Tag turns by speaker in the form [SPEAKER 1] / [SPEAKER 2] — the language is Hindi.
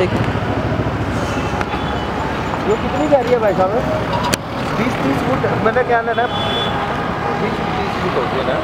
[SPEAKER 1] एक।
[SPEAKER 2] वो कितनी जा रही है भाई साहब? बीस तीस फुट मैंने क्या लेना? बीस तीस फुट होगी ना?